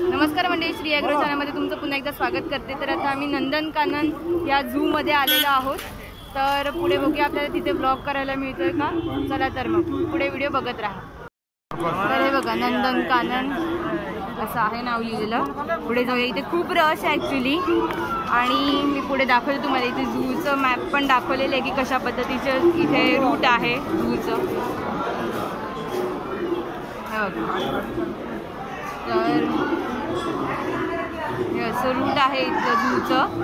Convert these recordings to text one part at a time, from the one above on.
नमस्कार मंडळी श्री ॲग्रो चॅनलमध्ये तुमचं पुन्हा एकदा स्वागत करते. तर आता आम्ही नंदनकानन या झूमध्ये आलेलो आहोत. तर पुढे बघूया आपल्याला तिथे ब्लॉग करायला मिळतोय का? चला तर मग. पुढे व्हिडिओ बघत राहा. तर हे बघा नंदनकानन. असं आहे नाव लिहिलेलं. पुढे जाऊया. इथे खूप रश आहे ॲक्च्युली आणि मी पुढे दाखवते तुम्हाला. इथे झूचं मॅप पण दाखवलेलं आहे की कशा पद्धतीचं इथे रूट आहे झूचं हे तर हे असं रूट आहे इथलं झूचं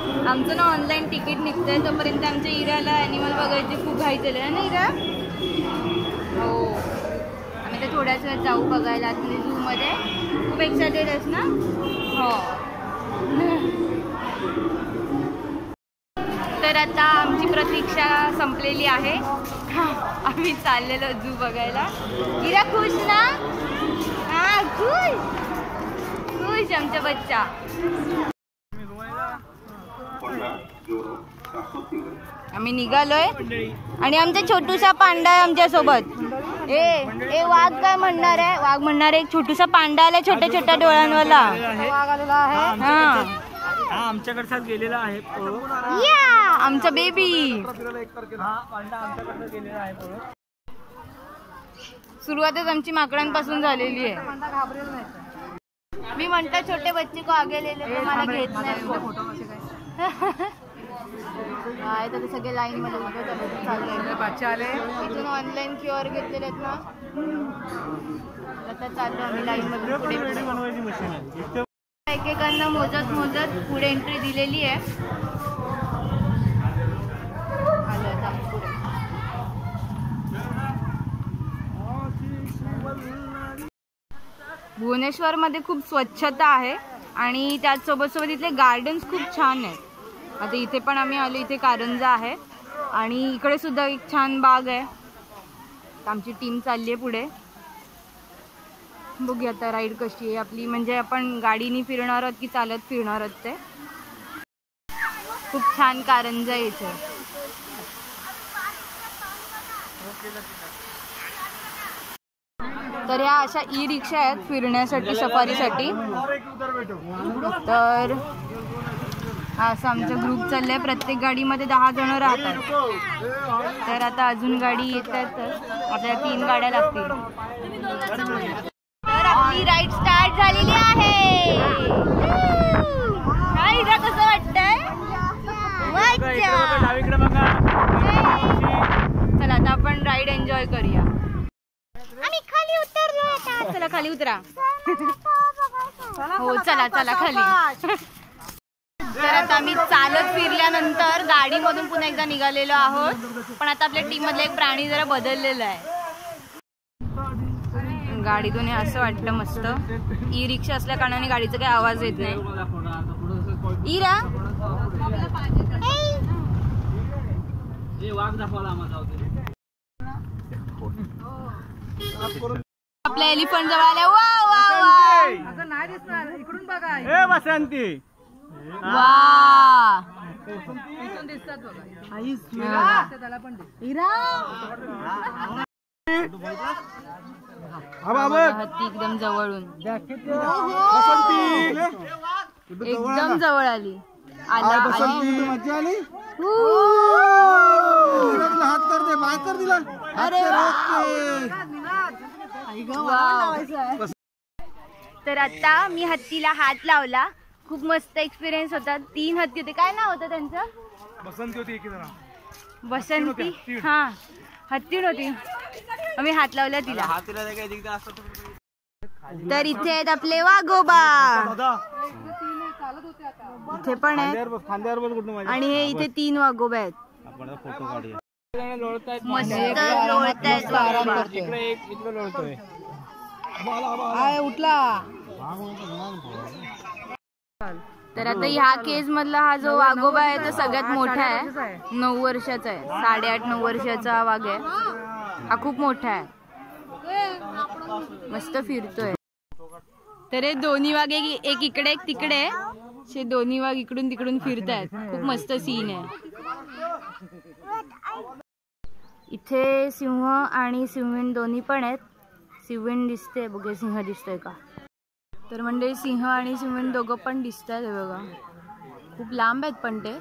आमचं ना ऑनलाईन तिकीट निघतंय तोपर्यंत आमच्या इराला ॲनिमल बघायची खूप घाई झाली आहे ना इरा? हो. आम्ही तर थोड्याच वेळात जाऊ बघायला झूमध्ये खूप एक्सायटेड आहेस ना? हो. तर आता आमची प्रतीक्षा संपलेली आहे. आम्ही चाललेलो झू बघायला. इरा खुश ना? हा खुश. खुश आमचा बच्चा. आम्ही निघालोय. आणि आमचा छोटूसा पांडा आहे आमच्यासोबत ए ए वाघ काय म्हणणार आहे? वाघ म्हणणार आहे छोटूसा पांडा आलाय छोट्या छोट्या डोळ्यांवाला हा हा आमच्याकडचाच गेलेला आहे पळून आमचा बेबी हा पांडा आमच्याकडचा गेलेला आहे पळून सुरुवातच आमची माकडांपासून झालेली आहे. मी म्हणतो छोटे बच्चे को आगे ले ले मला घेत नाही काय? तर सगळे लाईन मध्ये उभे झाले चालू बच्चे आले. इथून ऑनलाईन क्यू आर घेतलेले आहेत ना. आता चाललो आम्ही लाईन मध्ये एकेकांना मोजत मोजत पुढे एंट्री दिलेली आहे. भुवनेश्वरमध्ये खूप स्वच्छता आहे आणि त्याचसोबत सोबत इथले गार्डन्स खूप छान आहेत. आता इथे पण आम्ही आलो इथे कारंजा आहे. आणि इकडे सुद्धा एक छान बाग आहे. आमची टीम चालली आहे पुढे. बघूया आता राईड कशी आहे आपली. म्हणजे आपण गाडीने फिरणार आहोत की चालत फिरणार आहोत ते? खूप छान कारंजा इथे. तर या अशा ई रिक्षा आहेत फिरण्यासाठी सफारीसाठी. तर असं आमचा ग्रुप चाललाय. प्रत्येक गाडीमध्ये दहा जण राहतात. तर आता अजून गाडी येत आहेत तर आपल्याला तीन गाड्या लागतील. आपली राईड स्टार्ट झालेली आहे. काय इरा कसं वाटतंय? चला आता आपण राईड एन्जॉय करूया. आम्ही खाली उतरलो आता. चला खाली उतरा. हो चला चला खाली. तर आता आम्ही चालत फिरल्यानंतर गाडीमधून पुन्हा एकदा निघालेलो आहोत. पण आता आपल्या टीम मधला एक प्राणी जरा बदललेला आहे. गाडीतून हे असं वाटतं मस्त. ई रिक्षा असल्या कारणाने गाडीचा काही आवाज येत नाही. इरा आपल्या एलिफंट जवळ आल्या. वा वा वा. असं नाही दिसणार. इकडून बघा. ए बसंती वा. दिसतात बघा. त्याला पण दिसत इरा हत्ती एकदम जवळून. एकदम जवळ आली. आला आली. हू. अरे वा. तर आता मी हत्तीला हात लावला. खूप मस्त एक्सपिरियन्स होता. तीन हत्ती होते. काय नाव होतं त्यांचं? बसंती होती बसंती. हा. हत्ती आम्ही हात लावला तिला. तर इथे आहेत आपले वाघोबा. इथे पण माझ्या आणि हे इथे तीन वाघोबा आहेत. मस्त लोळतायत वाघोबा. तर आता ह्या केज मधला हा जो वाघोबा आहे तो सगळ्यात मोठा आहे. नऊ वर्षाचा आहे. साडेआठ नऊ वर्षाचा वाघ आहे. हा खूप मोठा आहे. मस्त फिरतोय. तर दोन्ही वाघ एक इकडे एक तिकडे. आहे. असे दोन्ही वाघ इकडून तिकडून फिरतायत. खूप मस्त सीन आहे. इथे सिंह आणि सिंहीण दोन्ही पण आहेत. सिंहीण दिसते बघे सिंह दिसतोय का? तर म्हणजे सिंह आणि सिंहीण दोघं पण दिसत आहेत बघा. खूप लांब आहेत पण ते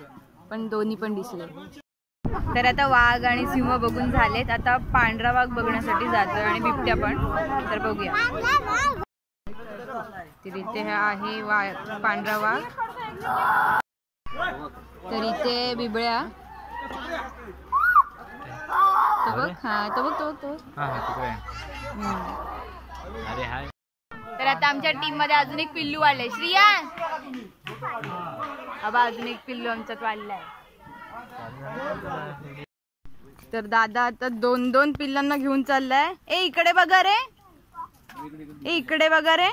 पण दोन्ही पण दिसले. तर आता वाघ आणि सिंह बघून झालेत. आता पांढरा वाघ बघण्यासाठी जातोय आणि बिबट्या पण. तर बघूया. तर इथे हा आहे वाघ पांढरा वाघ. तर इथे बिबळ्या. तो बघ हा तो बघ तो बघ, तो बघ. हा हा तिकडे हम्म. अरे हाय. तर आता आमच्या टीममध्ये अजून एक पिल्लू वाढलंय श्रिया! अबा अजून एक पिल्लू आमच्यात वाढलाय. तर दादा आता दोन दोन पिल्लांना घेऊन चाललाय. ए इकडे बघा रे. ए इकडे बघा रे.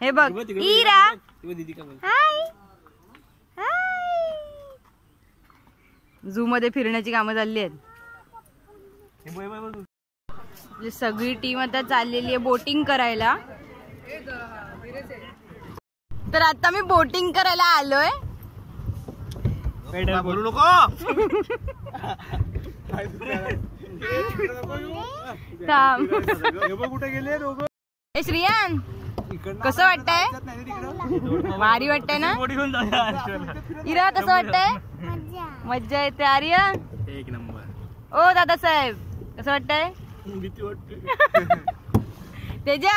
हे बघ. इरा हाय. झू मध्ये फिरण्याची कामं चालली आहेत. आपली सगळी टीम आता चाललेली आहे बोटिंग करायला. तर आता मी बोटिंग करायला आलोय. पेडल बोलू नको. थांब. कुठे गेले दोघं. श्रियान कसं वाटतंय? भारी वाटतंय ना? इरा कसं वाटतंय? मज्जा. येते आर्य एक नंबर. ओ दादासाहेब कसं वाटतंय? भीती वाटते. तेजा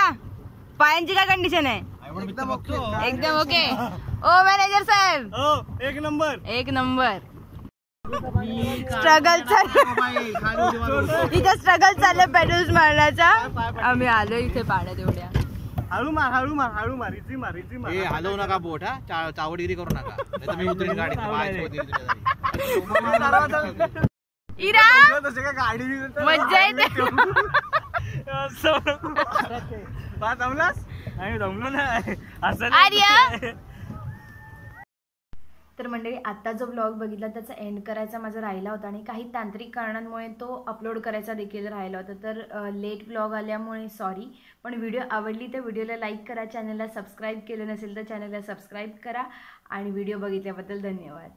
पायांची काय कंडिशन आहे? एकदम ओके. ओ मॅनेजर साहेब. हो एक नंबर. एक नंबर. स्ट्रगल चालू इथे स्ट्रगल चाललंय पेट्रोल्स मारण्याचा. आम्ही आलो इथे पाण्यात एवढ्या हळू मार हळू मार हळू मार इझी मार इझी मार. ए हलवू नका बोट हा. चा- चावडगिरी करू नका. नाहीतर मी उतरीन गाडी इरा! तसे काय गाडी मज्जा येते. जमलास नाही जमलो नाही. असं आर्या! तर मंडळी आत्ता जो ब्लॉग बघितला त्याचा एंड करायचा माझा राहिला होता आणि काही तांत्रिक कारणांमुळे तो अपलोड करायचा देखील राहिला होता. तर लेट ब्लॉग आल्यामुळे सॉरी पण व्हिडिओ आवडली तर व्हिडिओला लाईक करा चॅनलला सबस्क्राईब केलं नसेल तर चॅनलला सबस्क्राईब करा आणि व्हिडिओ बघितल्याबद्दल धन्यवाद.